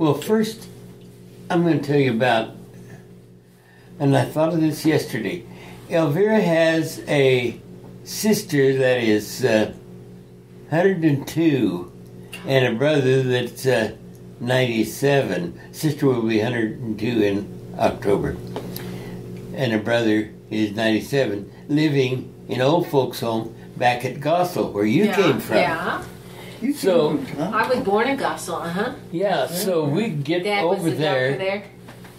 Well, first, I'm going to tell you about, and I thought of this yesterday. Elvira has a sister that is uh, 102 and a brother that's uh, 97. Sister will be 102 in October. And a brother is 97, living in old folks' home back at Goessel, where you yeah, came from. Yeah. You So- came from- huh? I was born in Goessel, uh huh. Yeah, so we get Dad was over the there, there.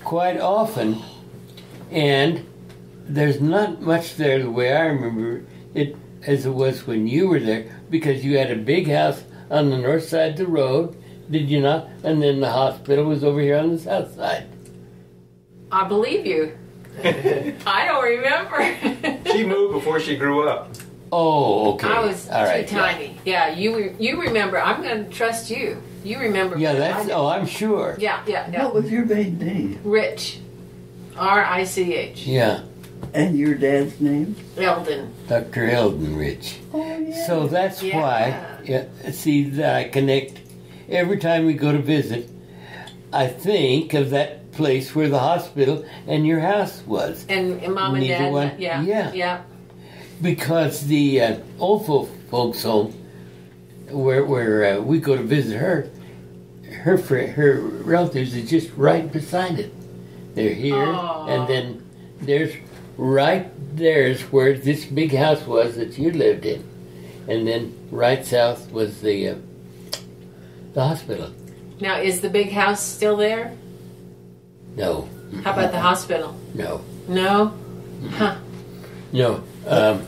quite often, and there's not much there the way I remember it as it was when you were there, because you had a big house on the north side of the road, did you not? And then the hospital was over here on the south side. I believe you. I don't remember. She moved before she grew up. Oh, okay. I was All right. too tiny. Yeah, you re- you remember. I'm going to trust you. You remember. Yeah, that's. Oh, I'm sure. Yeah, yeah, yeah. What was your maiden name? Rich. R I C H. Yeah, And your dad's name? Eldon. Dr. Eldon Rich. Oh, yeah. So that's Yeah. why, yeah, see, that I connect every time we go to visit. I think of that place where the hospital and your house was And, and mom and Neither dad. one? Yeah. Yeah. Yeah. Because the uh, old fo- folks' home, where where uh, we go to visit her, her her relatives are just right beside it. They're here, Aw. and then there's right there's where this big house was that you lived in, and then right south was the uh, the hospital. Now, is the big house still there? No, How about the hospital? no, No? Huh. no. Um,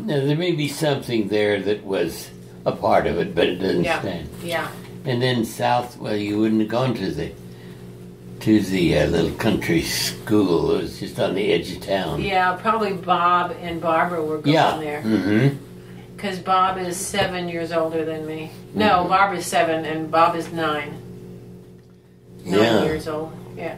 now there may be something there that was a part of it, but it doesn't Yeah. stand. Yeah. And then south, well, you wouldn't have gone to the to the uh, little country school. It was just on the edge of town. Yeah, probably Bob and Barbara were going Yeah. there. Mm-hmm. Because Bob is seven years older than me. No, Mhm. Barbara's seven and Bob is nine. Nine Yeah. years old. Yeah.